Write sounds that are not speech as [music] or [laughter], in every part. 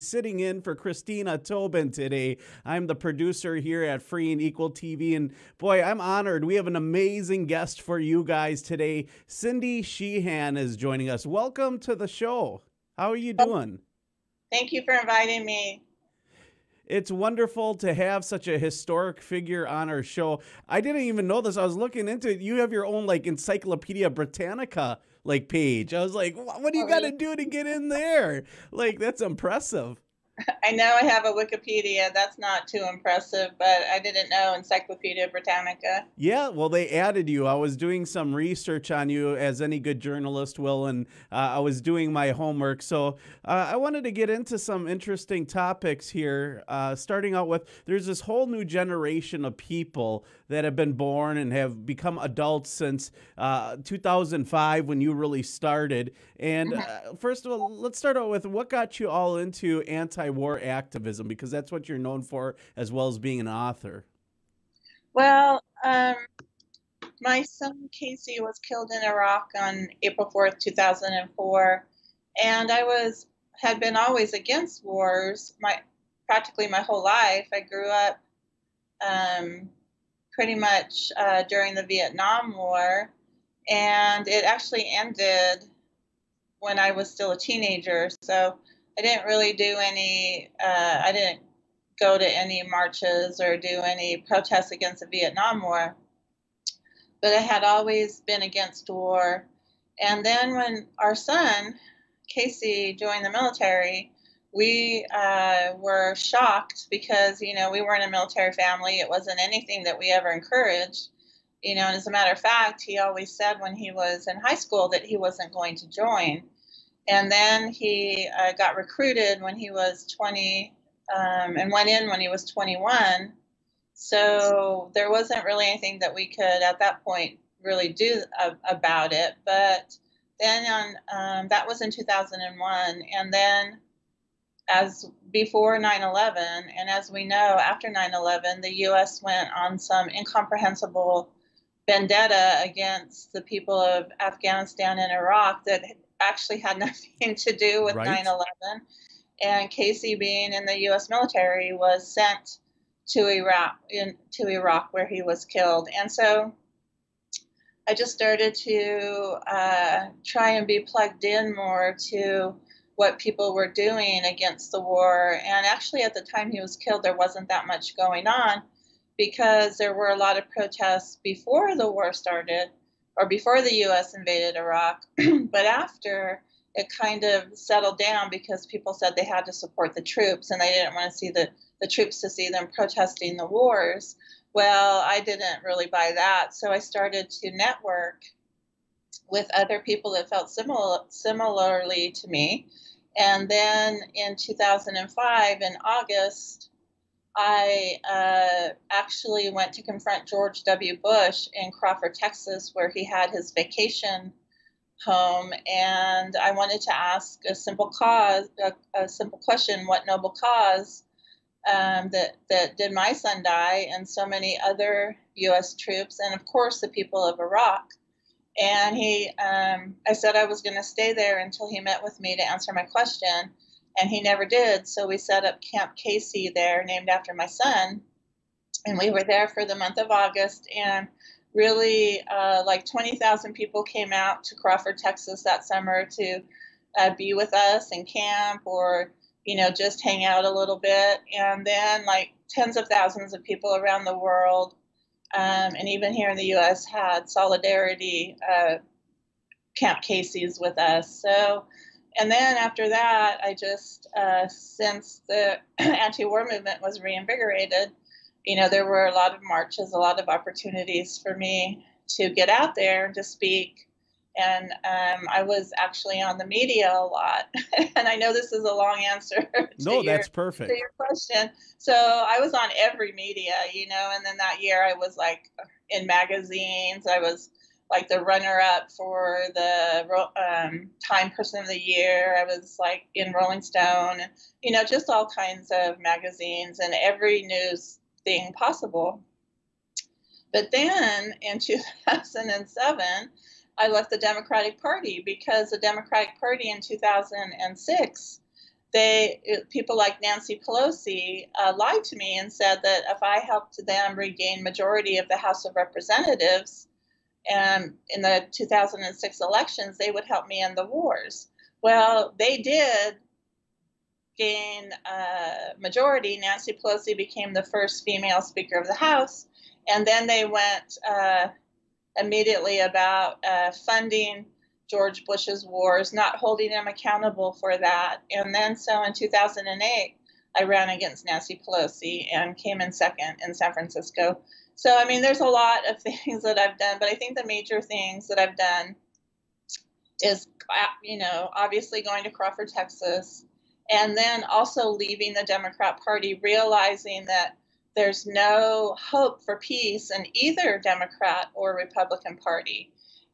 sitting in for Christina Tobin today. I'm the producer here at Free and Equal TV, and boy, I'm honored. We have an amazing guest for you guys today. Cindy Sheehan is joining us. Welcome to the show. How are you doing? Thank you for inviting me. It's wonderful to have such a historic figure on our show. I didn't even know this. I was looking into it. You have your own like Encyclopedia Britannica like page. I was like, what do you oh, got to do to get in there? Like that's impressive. I know I have a Wikipedia. That's not too impressive, but I didn't know Encyclopedia Britannica. Yeah, well, they added you. I was doing some research on you, as any good journalist will, and uh, I was doing my homework. So uh, I wanted to get into some interesting topics here. Uh, starting out with, there's this whole new generation of people that have been born and have become adults since uh, 2005 when you really started. And mm-hmm. uh, first of all, let's start out with what got you all into anti-war activism because that's what you're known for, as well as being an author. Well, um, my son Casey was killed in Iraq on April 4th, 2004, and I was had been always against wars. My practically my whole life. I grew up um, pretty much uh, during the Vietnam War, and it actually ended when I was still a teenager. So I didn't really do any. Uh, I didn't go to any marches or do any protests against the Vietnam War, but I had always been against war. And then when our son Casey joined the military, we uh, were shocked because you know we weren't a military family. It wasn't anything that we ever encouraged. You know, and as a matter of fact, he always said when he was in high school that he wasn't going to join. And then he uh, got recruited when he was 20 um, and went in when he was 21. So there wasn't really anything that we could at that point really do about it. But then on um, that was in 2001, and then as before 9/11, and as we know, after 9/11, the U.S. went on some incomprehensible vendetta against the people of Afghanistan and Iraq that actually had [laughs] nothing to do with right. 9/11. And Casey, being in the U.S. military, was sent to Iraq in, to Iraq where he was killed. And so I just started to uh, try and be plugged in more to what people were doing against the war. And actually, at the time he was killed, there wasn't that much going on because there were a lot of protests before the war started or before the US invaded Iraq. [clears throat] but after, it kind of settled down because people said they had to support the troops and they didn't want to see the, the troops to see them protesting the wars. Well, I didn't really buy that. So I started to network with other people that felt similar, similarly to me. And then in 2005, in August, I uh, actually went to confront George W. Bush in Crawford, Texas, where he had his vacation home. And I wanted to ask a simple cause, a, a simple question: What noble cause um, that that did my son die, and so many other U.S. troops, and of course the people of Iraq? And he, um, I said I was going to stay there until he met with me to answer my question, and he never did. So we set up Camp Casey there, named after my son, and we were there for the month of August. And really, uh, like 20,000 people came out to Crawford, Texas that summer to uh, be with us in camp or you know just hang out a little bit. And then like tens of thousands of people around the world um, and even here in the U.S. had solidarity uh, Camp Casey's with us. So, and then after that, I just uh, since the [clears throat] anti-war movement was reinvigorated, you know, there were a lot of marches, a lot of opportunities for me to get out there to speak and um, I was actually on the media a lot. [laughs] and I know this is a long answer. [laughs] no, your, that's perfect. To your question. So I was on every media, you know, and then that year I was like in magazines. I was like the runner-up for the um, Time Person of the Year. I was like in Rolling Stone, you know, just all kinds of magazines and every news thing possible. But then in 2007 I left the Democratic Party because the Democratic Party in 2006 they people like Nancy Pelosi uh, lied to me and said that if I helped them regain majority of the House of Representatives, and in the 2006 elections, they would help me in the wars. Well, they did gain a majority. Nancy Pelosi became the first female Speaker of the House, and then they went uh, immediately about uh, funding George Bush's wars, not holding him accountable for that. And then, so in 2008, I ran against Nancy Pelosi and came in second in San Francisco. So, I mean, there's a lot of [laughs] things that I've done, but I think the major things that I've done is, uh, you know, obviously going to Crawford, Texas, and then also leaving the Democrat Party, realizing that there's no hope for peace in either Democrat or Republican Party.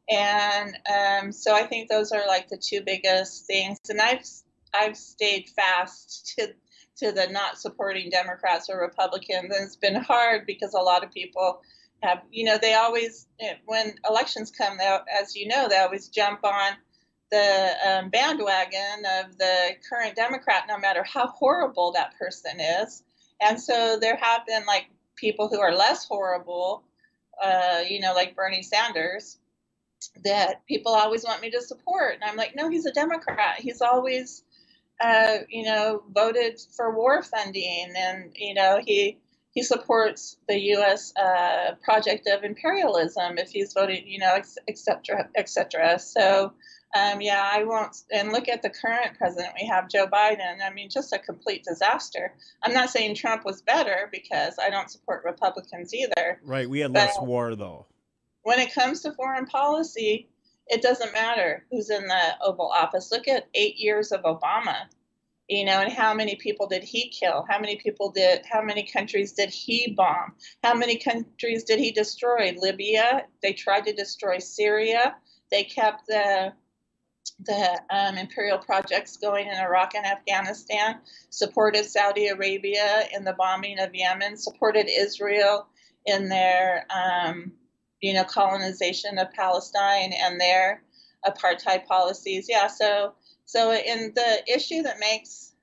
And um, so I think those are like the two biggest things. And I've I've stayed fast to to the not supporting Democrats or Republicans, and it's been hard because a lot of people have, you know, they always eh, when elections come, they, as you know, they always jump on the um, bandwagon of the current Democrat, no matter how horrible that person is. And so there have been like people who are less horrible, uh, you know, like Bernie Sanders, that people always want me to support. And I'm like, no, he's a Democrat. He's always, uh, you know, voted for war funding, and you know, he he supports the U.S. Uh, project of imperialism if he's voting, you know, et cetera, et cetera. So um, yeah, I won't. And look at the current president we have, Joe Biden. I mean, just a complete disaster. I'm not saying Trump was better because I don't support Republicans either. Right. We had less war, though. When it comes to foreign policy, it doesn't matter who's in the Oval Office. Look at eight years of Obama, you know, and how many people did he kill? How many people did, how many countries did he bomb? How many countries did he destroy? Libya, they tried to destroy Syria. They kept the the um, imperial projects going in Iraq and Afghanistan, supported Saudi Arabia in the bombing of Yemen, supported Israel in their, um, you know, colonization of Palestine and their apartheid policies. Yeah, so so in the issue that makes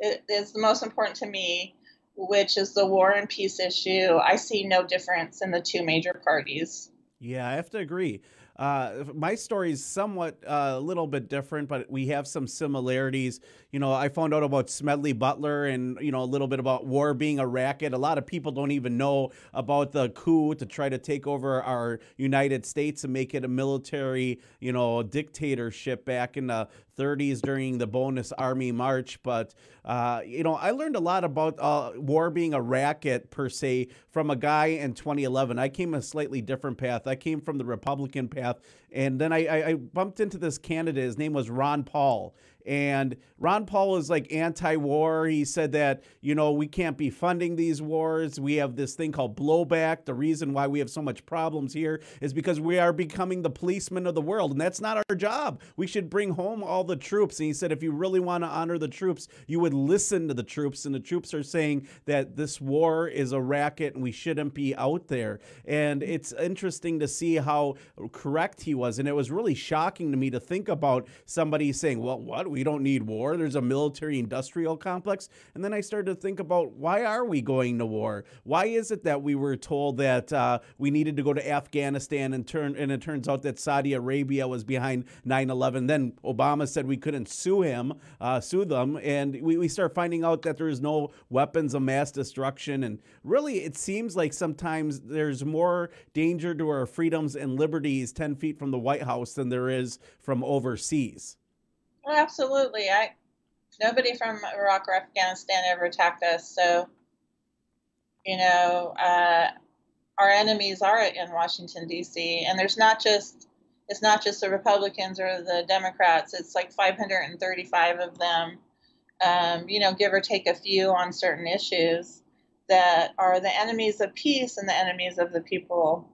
it is the most important to me, which is the war and peace issue, I see no difference in the two major parties. Yeah, I have to agree. Uh, my story is somewhat uh, a little bit different, but we have some similarities. You know, I found out about Smedley Butler and, you know, a little bit about war being a racket. A lot of people don't even know about the coup to try to take over our United States and make it a military, you know, dictatorship back in the 30s during the bonus army march. But, uh, you know, I learned a lot about uh, war being a racket per se from a guy in 2011. I came a slightly different path. I came from the Republican path. And then I, I, I bumped into this candidate. His name was Ron Paul. And Ron Paul is like anti war. He said that, you know, we can't be funding these wars. We have this thing called blowback. The reason why we have so much problems here is because we are becoming the policemen of the world. And that's not our job. We should bring home all the troops. And he said, if you really want to honor the troops, you would listen to the troops. And the troops are saying that this war is a racket and we shouldn't be out there. And it's interesting to see how correct he was. And it was really shocking to me to think about somebody saying, well, what? We don't need war. There's a military industrial complex. And then I started to think about why are we going to war? Why is it that we were told that uh, we needed to go to Afghanistan and turn and it turns out that Saudi Arabia was behind 9/11. Then Obama said we couldn't sue him, uh, sue them, and we, we start finding out that there's no weapons of mass destruction. And really, it seems like sometimes there's more danger to our freedoms and liberties 10 feet from the White House than there is from overseas. Well, absolutely. I nobody from Iraq or Afghanistan ever attacked us, so you know uh, our enemies are in Washington D.C. and there's not just it's not just the Republicans or the Democrats. It's like 535 of them. Um, you know, give or take a few on certain issues that are the enemies of peace and the enemies of the people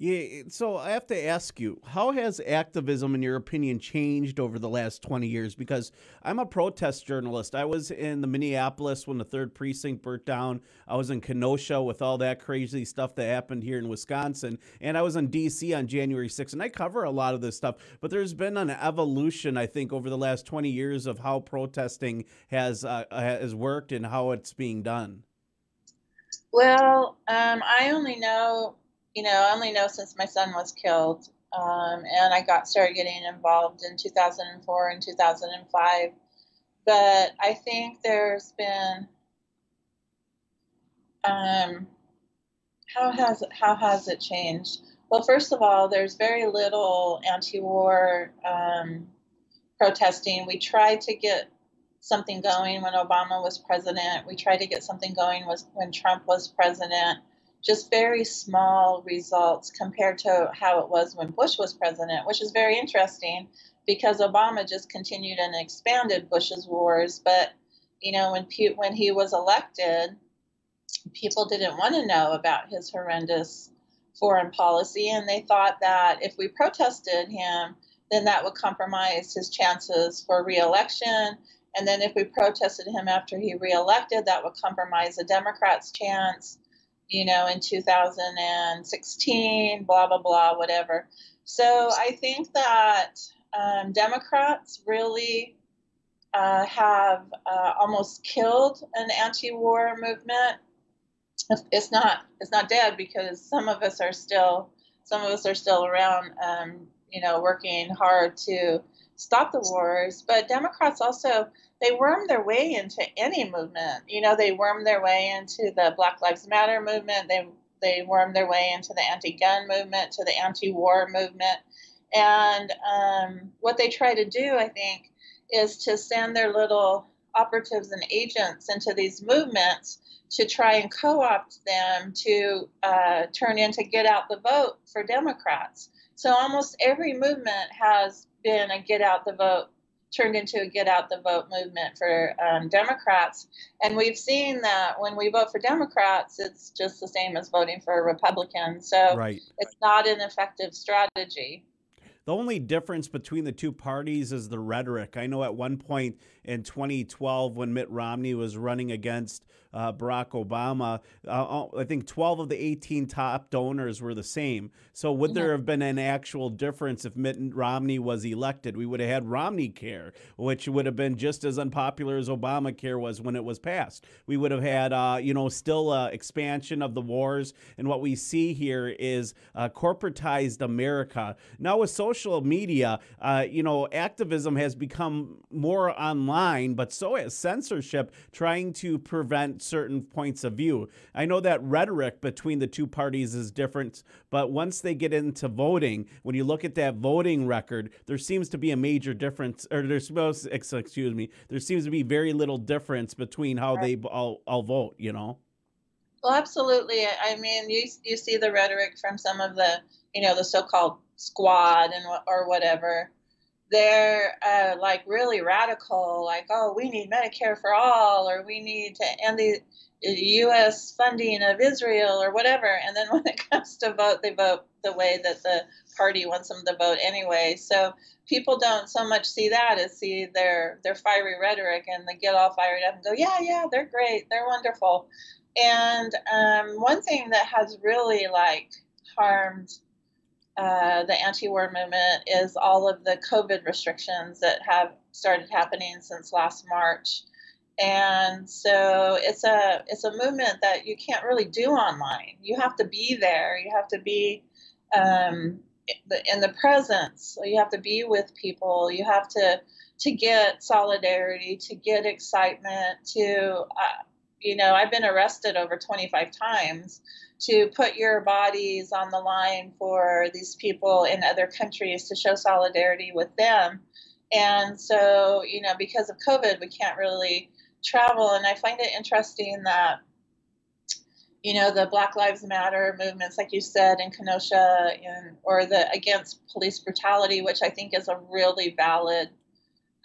Yeah, so I have to ask you, how has activism, in your opinion, changed over the last 20 years? Because I'm a protest journalist. I was in the Minneapolis when the third precinct burnt down. I was in Kenosha with all that crazy stuff that happened here in Wisconsin. And I was in D.C. on January 6th. And I cover a lot of this stuff. But there's been an evolution, I think, over the last 20 years of how protesting has, uh, has worked and how it's being done. Well, um, I only know you know, I only know since my son was killed. Um, and I got started getting involved in 2004 and 2005. But I think there's been um, how has how has it changed? Well, first of all, there's very little anti-war um, protesting. We tried to get something going when Obama was president. We tried to get something going was when Trump was president just very small results compared to how it was when Bush was president, which is very interesting because Obama just continued and expanded Bush's wars. But you know, when when he was elected, people didn't want to know about his horrendous foreign policy, and they thought that if we protested him, then that would compromise his chances for reelection. And then if we protested him after he reelected, that would compromise the Democrats' chance you know, in 2016, blah, blah, blah, whatever. So I think that um, Democrats really uh, have uh, almost killed an anti-war movement. It's not it's not dead because some of us are still some of us are still around, um, you know, working hard to stop the wars. But Democrats also they worm their way into any movement. You know, they worm their way into the Black Lives Matter movement. They they worm their way into the anti-gun movement, to the anti-war movement, and um, what they try to do, I think, is to send their little operatives and agents into these movements to try and co-opt them to uh, turn into get out the vote for Democrats. So almost every movement has been a get out the vote turned into a get out the vote movement for um, Democrats. And we've seen that when we vote for Democrats, it's just the same as voting for a Republican. So right. it's not an effective strategy. The only difference between the two parties is the rhetoric. I know at one point in 2012, when Mitt Romney was running against uh, Barack Obama, uh, uh I think 12 of the 18 top donors were the same. So, would there have been an actual difference if Mitt Romney was elected? We would have had Romney Care, which would have been just as unpopular as Obamacare was when it was passed. We would have had, uh, you know, still uh, expansion of the wars. And what we see here is uh, corporatized America. Now, with social media, uh, you know, activism has become more online, but so has censorship trying to prevent certain points of view. I know that rhetoric between the two parties is different, but once they get into voting, when you look at that voting record, there seems to be a major difference, or there's supposed, excuse me, there seems to be very little difference between how right. they all, all vote, you know? Well, absolutely. I mean, you, you see the rhetoric from some of the, you know, the so-called squad and or whatever they're uh, like really radical, like, oh, we need Medicare for all, or we need to end the U.S. funding of Israel, or whatever. And then [laughs] when it comes to vote, they vote the way that the party wants them to vote anyway. So people don't so much see that as see their their fiery rhetoric and they get all fired up and go, yeah, yeah, they're great, they're wonderful. And um, one thing that has really like harmed uh, the anti-war movement is all of the COVID restrictions that have started happening since last March. And so it's a it's a movement that you can't really do online. You have to be there. You have to be um, in the presence. So you have to be with people. You have to to get solidarity, to get excitement, to uh, you know, I've been arrested over 25 times to put your bodies on the line for these people in other countries to show solidarity with them. And so, you know, because of COVID, we can't really travel. And I find it interesting that, you know, the Black Lives Matter movements, like you said, in Kenosha, and, or the against police brutality, which I think is a really valid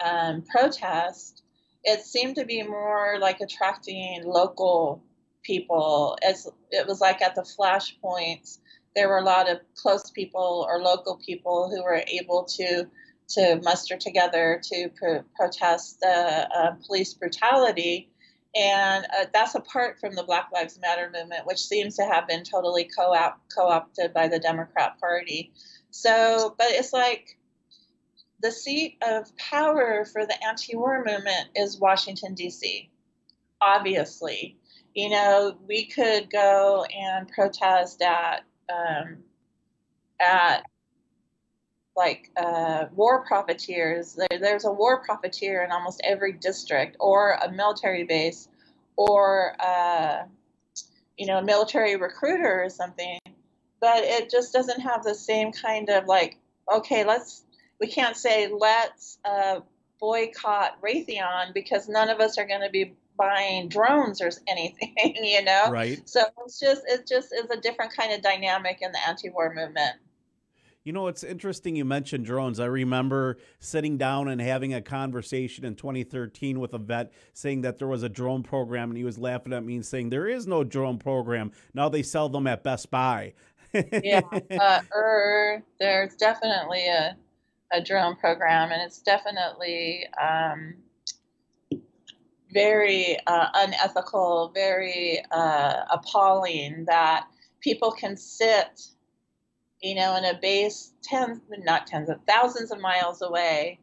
um, protest, it seemed to be more like attracting local people as it was like at the flashpoints there were a lot of close people or local people who were able to to muster together to pro- protest the uh, police brutality. And uh, that's apart from the Black Lives Matter movement, which seems to have been totally co opted by the Democrat Party. So, but it's like the seat of power for the anti war movement is Washington, D.C., obviously. You know, we could go and protest at um, at like uh, war profiteers. There, there's a war profiteer in almost every district, or a military base, or uh, you know, a military recruiter or something. But it just doesn't have the same kind of like, okay, let's. We can't say let's uh, boycott Raytheon because none of us are going to be buying drones or anything, [laughs] you know. Right. So it's just it just is a different kind of dynamic in the anti-war movement. You know, it's interesting you mentioned drones. I remember sitting down and having a conversation in 2013 with a vet saying that there was a drone program, and he was laughing at me and saying, There is no drone program. Now they sell them at Best Buy. yeah, uh, er, there's definitely a, a drone program, and it's definitely um, very uh, unethical, very uh, appalling that people can sit you know, in a base tens, not tens of thousands of miles away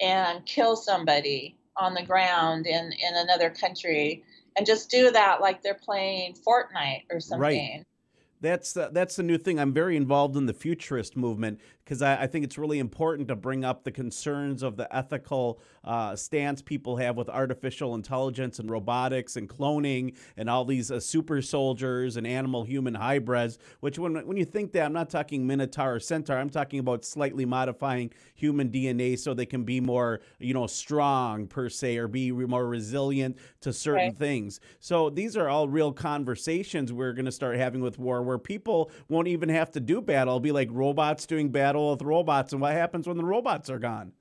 and kill somebody on the ground in, in another country and just do that like they're playing Fortnite or something. Right. That's the, that's the new thing. I'm very involved in the futurist movement because I, I, think it's really important to bring up the concerns of the ethical uh, stance people have with artificial intelligence and robotics and cloning and all these uh, super soldiers and animal human hybrids. Which, when when you think that, I'm not talking Minotaur or Centaur. I'm talking about slightly modifying human DNA so they can be more, you know, strong per se or be more resilient to certain right. things. So these are all real conversations we're going to start having with war, where people won't even have to do battle. It'll be like robots doing battle battle with robots, and what happens when the robots are gone?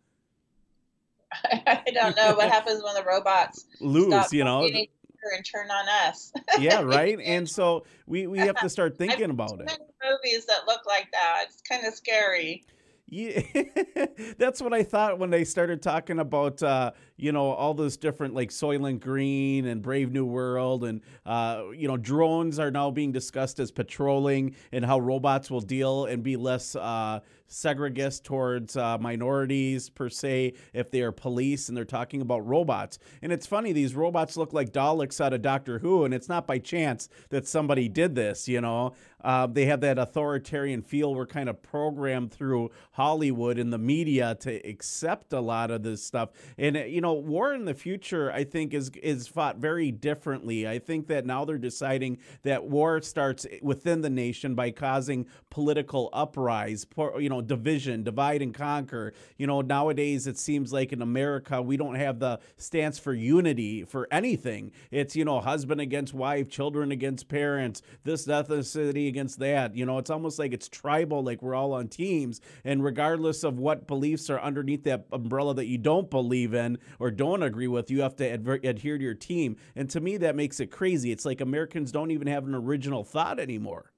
[laughs] I don't know what happens when the robots lose. You know, and turn on us. yeah, [laughs] right. And so we we have to start thinking about it. Movies that look like that. It's kind of scary. Yeah, [laughs] that's what I thought when they started talking about, uh, you know, all those different like Soylent Green and Brave New World, and uh, you know, drones are now being discussed as patrolling, and how robots will deal and be less uh, segregist towards uh, minorities per se if they are police and they're talking about robots. And it's funny, these robots look like Daleks out of Doctor Who, and it's not by chance that somebody did this, you know. Uh, they have that authoritarian feel. We're kind of programmed through Hollywood and the media to accept a lot of this stuff. And, you know, war in the future, I think, is, is fought very differently. I think that now they're deciding that war starts within the nation by causing political uprise, you know, division, divide and conquer. You know, nowadays it seems like in America we don't have the stance for unity for anything. It's, you know, husband against wife, children against parents, this ethnicity against that. You know, it's almost like it's tribal, like we're all on teams. And regardless of what beliefs are underneath that umbrella that you don't believe in or don't agree with, you have to adver- adhere to your team. And to me, that makes it crazy. It's like Americans don't even have an original thought anymore.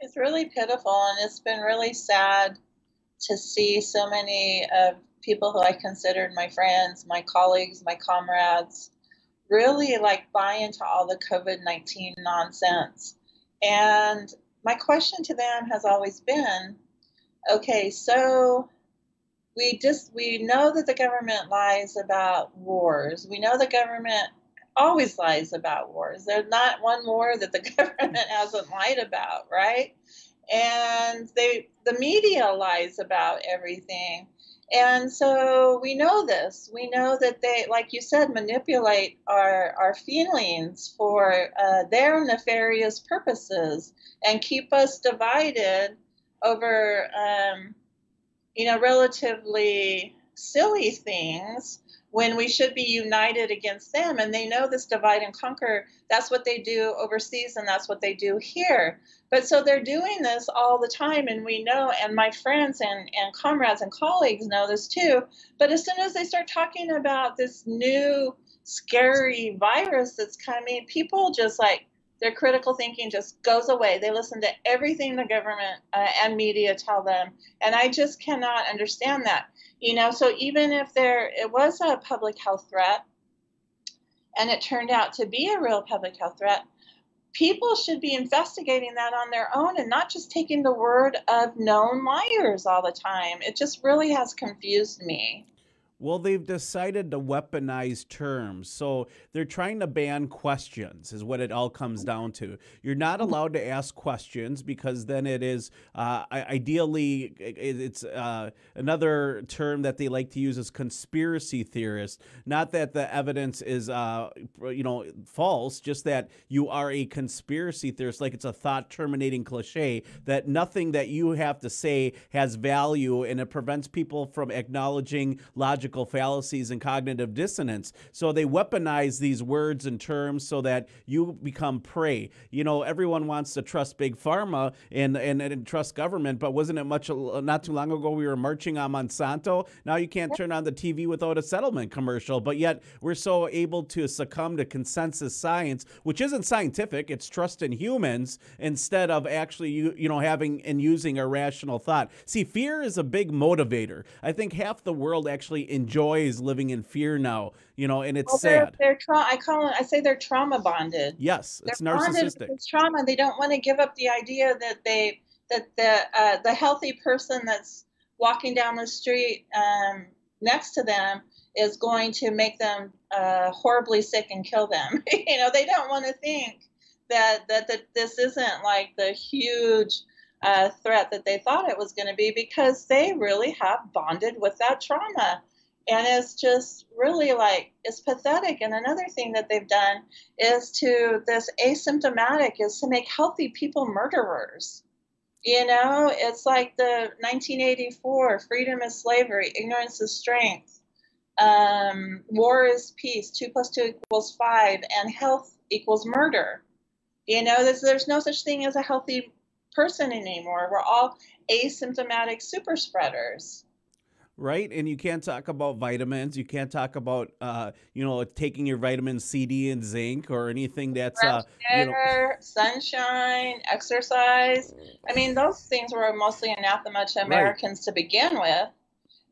It's really pitiful, and it's been really sad to see so many of people who I considered my friends, my colleagues, my comrades, really like buy into all the COVID 19 nonsense. And my question to them has always been okay, so we just we know that the government lies about wars. We know the government always lies about wars. There's not one war that the [laughs] government hasn't lied about, right? And they the media lies about everything. And so we know this. We know that they, like you said, manipulate our, our feelings for uh, their nefarious purposes and keep us divided over, um, you know, relatively silly things when we should be united against them. And they know this divide and conquer. That's what they do overseas, and that's what they do here. But so they're doing this all the time, and we know, and my friends and, and comrades and colleagues know this too. But as soon as they start talking about this new scary virus that's coming, people just like their critical thinking just goes away. They listen to everything the government uh, and media tell them, and I just cannot understand that. You know, so even if there it was a public health threat, and it turned out to be a real public health threat, people should be investigating that on their own and not just taking the word of known liars all the time. It just really has confused me. Well, they've decided to weaponize terms. So they're trying to ban questions, is what it all comes down to. You're not mm-hmm. allowed to ask questions because then it is uh, ideally, it's uh, another term that they like to use is conspiracy theorist. Not that the evidence is, uh, you know, false, just that you are a conspiracy theorist. Like it's a thought terminating cliche that nothing that you have to say has value and it prevents people from acknowledging logic logical fallacies and cognitive dissonance. So they weaponize these words and terms so that you become prey. You know, everyone wants to trust big pharma and, and, and trust government, but wasn't it much not too long ago we were marching on Monsanto? Now you can't turn on the TV without a settlement commercial, but yet we're so able to succumb to consensus science, which isn't scientific. It's trust in humans instead of actually you you know having and using a rational thought. See, fear is a big motivator. I think half the world actually enjoys living in fear now, you know, and it's well, they're, sad. They're, tra- I call it, I say they're trauma bonded. Yes, it's they're narcissistic. It's trauma. They don't want to give up the idea that they, that the, uh, the healthy person that's walking down the street um, next to them is going to make them uh, horribly sick and kill them. [laughs] you know, they don't want to think that, that, that this isn't like the huge, uh, threat that they thought it was going to be because they really have bonded with that trauma and it's just really like it's pathetic. And another thing that they've done is to this asymptomatic is to make healthy people murderers. You know it's like the 1984 freedom is slavery ignorance is strength um, war is peace two plus two equals five and health equals murder. You know there's, there's no such thing as a healthy person anymore. We're all asymptomatic super spreaders right? And you can't talk about vitamins. You can't talk about, uh, you know, taking your vitamin C, D, and zinc or anything that's, uh, you know... sunshine, exercise. I mean, those things were mostly anathema to Americans right. to begin with.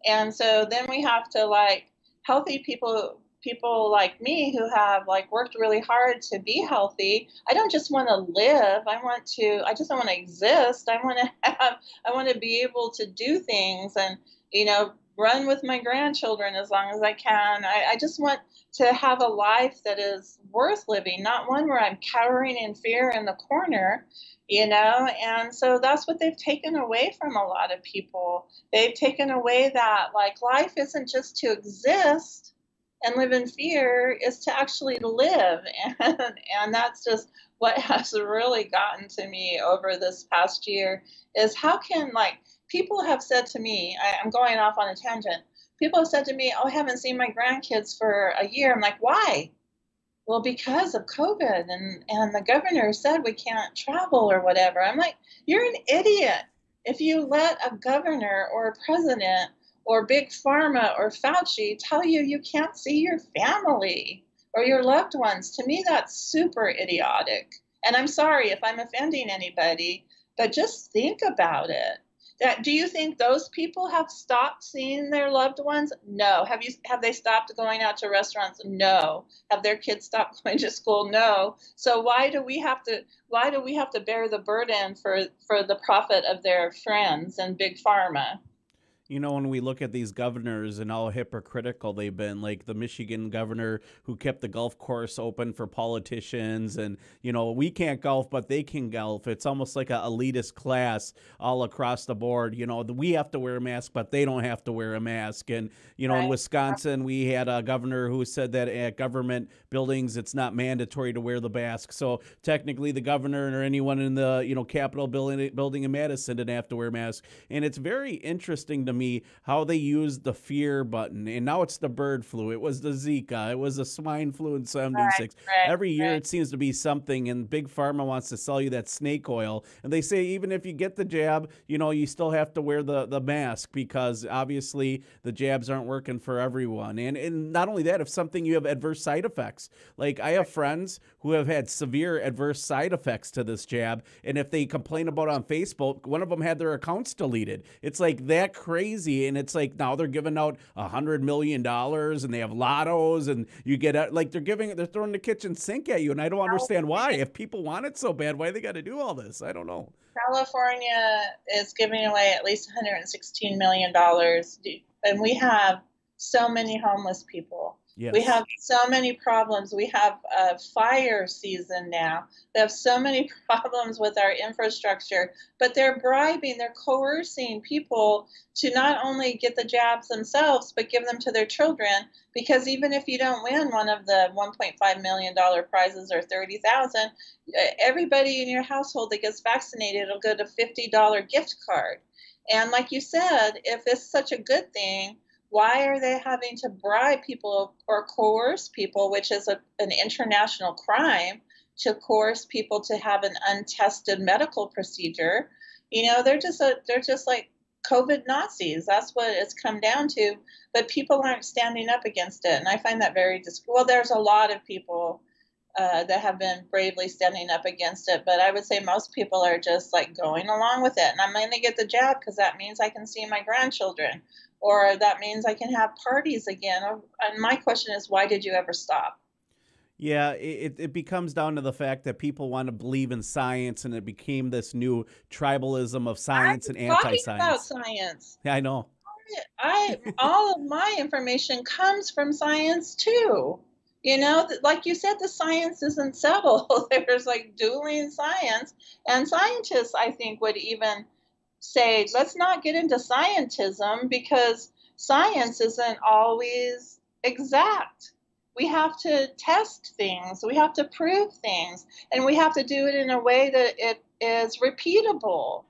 And so then we have to like healthy people people like me who have like worked really hard to be healthy i don't just want to live i want to i just don't want to exist i want to [laughs] have i want to be able to do things and you know, run with my grandchildren as long as I can. I, I, just want to have a life that is worth living, not one where I'm cowering in fear in the corner, you know. And so that's what they've taken away from a lot of people. They've taken away that, like, life isn't just to exist and live in fear, is to actually live. [laughs] And, and that's just what [laughs] has really gotten to me over this past year is how can, like, people have said to me, I, am going off on a tangent. People have said to me, Oh, I haven't seen my grandkids for a year. I'm like, Why? Well, because of COVID and, and the governor said we can't travel or whatever. I'm like, You're an idiot. If you let a governor or a president or big pharma or Fauci tell you you can't see your family or your loved ones, to me, that's super idiotic. And I'm sorry if I'm offending anybody, but just think about it that do you think those people have stopped seeing their loved ones? No. Have you have they stopped going out to restaurants? No. Have their kids stopped [laughs] going to school? No. So why do we have to why do we have to bear the burden for for the profit of their friends and big pharma you know, when we look at these governors and how hypocritical they've been, like the Michigan governor who kept the golf course open for politicians, and, you know, we can't golf, but they can golf. It's almost like a elitist class all across the board. You know, we have to wear a mask, but they don't have to wear a mask. And, you know, right. in Wisconsin, we had a governor who said that at government buildings, it's not mandatory to wear the mask. So technically, the governor or anyone in the, you know, Capitol building, building in Madison didn't have to wear a mask. And it's very interesting to me how they used the fear button, and now it's the bird flu. It was the Zika. It was the swine flu in '76. Right, right, Every year right. it seems to be something, and Big Pharma wants to sell you that snake oil, and they say even if you get the jab, you know you still have to wear the the mask because obviously the jabs aren't working for everyone. And and not only that, if something you have adverse side effects, like I have friends who have had severe adverse side effects to this jab, and if they complain about it on Facebook, one of them had their accounts deleted. It's like that crazy, and it's like now they're giving out a hundred million dollars, and they have lottos, and you get like they're giving they're throwing the kitchen sink at you, and I don't understand why. If people want it so bad, why they got to do all this? I don't know. California is giving away at least 116 million dollars, and we have so many homeless people. Yes. We have so many problems. We have a fire season now. We have so many [laughs] problems with our infrastructure, but they're bribing, they're coercing people to not only get the jabs themselves, but give them to their children. Because even if you don't win one of the $1.5 million prizes or 30000 everybody in your household that gets vaccinated will get a $50 gift card. And like you said, if it's such a good thing, why are they having to bribe people or coerce people, which is a, an international crime, to coerce people to have an untested medical procedure? You know, they're just a, they're just like COVID Nazis. That's what it's come down to. But people aren't standing up against it, and I find that very dis- well. There's a lot of people uh, that have been bravely standing up against it, but I would say most people are just like going along with it. And I'm going to get the jab because that means I can see my grandchildren, or that means I can have parties again. And my question is, why did you ever stop? Yeah, it, it becomes down to the fact that people want to believe in science, and it became this new tribalism of science I'm and anti-science. About science. Yeah, I know. I all of my information comes from science too. You know, like you said, the science isn't [laughs] settled. There's like dueling science, and scientists, I think, would even say, let's not get into scientism because science isn't always exact. We have to test things, we have to prove things, and we have to do it in a way that it is repeatable.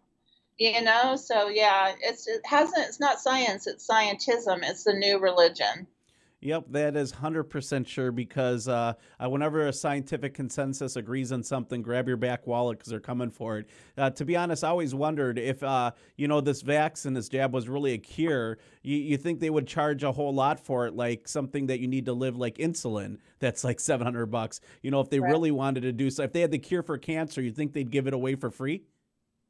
You know, so yeah, it's it hasn't it's not science, it's scientism, it's the new religion. Yep, that is 100% sure because uh, whenever a scientific consensus agrees on something, grab your back wallet because they're coming for it. Uh, to be honest, I always wondered if, uh, you know, this vaccine, this jab was really a cure. You, you think they would charge a whole lot for it, like something that you need to live like insulin that's like 700 bucks. You know, if they right. really wanted to do so, if they had the cure for cancer, you think they'd give it away for free?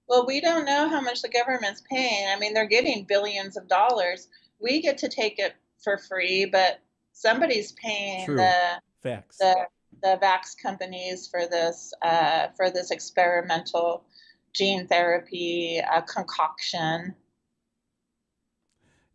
Well, we don't know how much the government's paying. I mean, they're getting billions of dollars. We get to take it for free, but somebody's paying True. the Facts. the the vax companies for this uh, for this experimental gene therapy uh, concoction.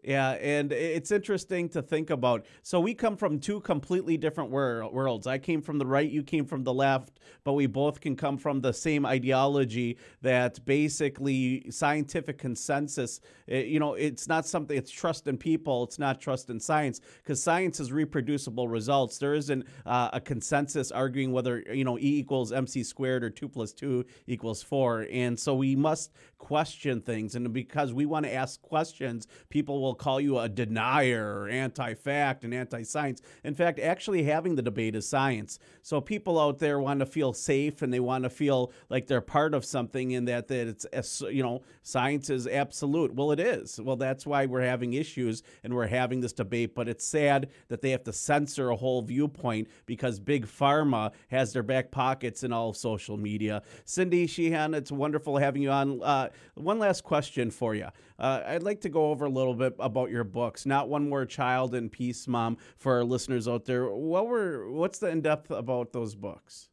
Yeah, and it's interesting to think about. So we come from two completely different wor- worlds. I came from the right, you came from the left, but we both can come from the same ideology that basically scientific consensus, you know, it's not something, it's trust in people, it's not trust in science, because science is reproducible results. There isn't uh, a consensus arguing whether, you know, E equals MC squared or 2 plus 2 equals 4. And so we must question things. And because we want to ask questions, people will call you a denier or anti fact and anti science. In fact, actually having the debate is science. So people out there want to feel safe and they want to feel like they're part of something and that, that it's, you know, science is absolute. Well, it is. Well, that's why we're having issues and we're having this debate. But it's sad that they have to censor a whole viewpoint because Big Pharma has their back pockets in all of social media. Cindy Sheehan, it's wonderful having you on. Uh, one last question for you. Uh, I'd like to go over a little bit about your books. Not one more child in peace, mom. For our listeners out there, what were what's the in depth about those books?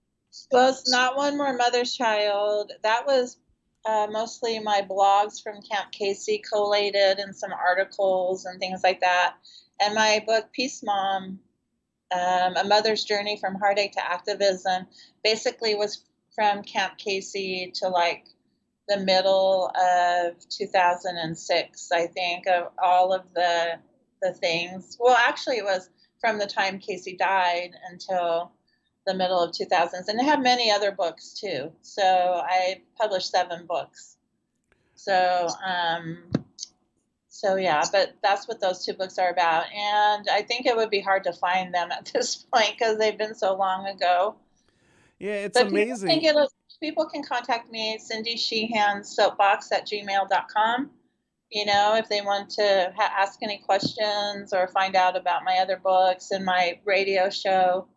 Well, not one more mother's child. That was uh, mostly my blogs from Camp Casey collated and some articles and things like that. And my book, Peace Mom, um, A Mother's Journey from Heartache to Activism, basically was from Camp Casey to like the middle of 2006, I think, of all of the the things. Well, actually, it was from the time Casey died until the middle of 2000s, and I have many other books too. So I published seven books. So um, so yeah, but that's what those two books are about, and I think it would be hard to find them at [laughs] this point because they've been so long ago. Yeah, it's But amazing. get a, people can contact me, Cindy Sheehan Soapbox at gmail.com. You know, if they want to ha- ask any questions or find out about my other books and my radio show,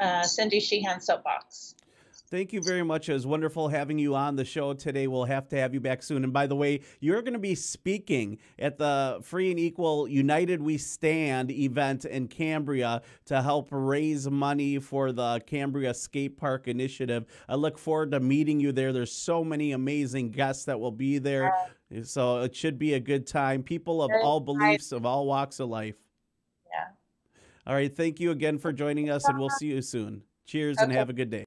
uh, Cindy Sheehan Soapbox. Thank you very much. It was wonderful having you on the show today. We'll have to have you back soon. And by the way, you're going to be speaking at the Free and Equal United We Stand event in Cambria to help raise money for the Cambria Skate Park Initiative. I look forward to meeting you there. There's so many amazing guests that will be there. So it should be a good time. People of all beliefs, of all walks of life. Yeah. All right. Thank you again for joining us, and we'll see you soon. Cheers and have a good day.